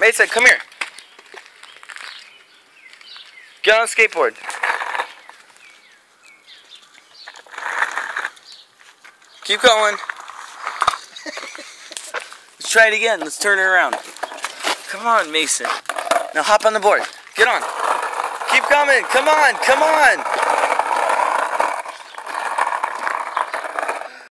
Mason, come here. Get on the skateboard. Keep going. Let's try it again. Let's turn it around. Come on, Mason. Now hop on the board. Get on. Keep coming. Come on. Come on.